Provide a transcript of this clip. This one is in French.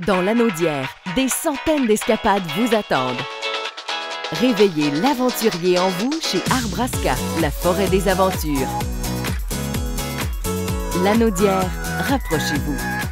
Dans l'anneau des centaines d'escapades vous attendent. Réveillez l'aventurier en vous chez Arbraska, la forêt des aventures. L'anneau rapprochez-vous.